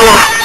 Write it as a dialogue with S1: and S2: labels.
S1: Salah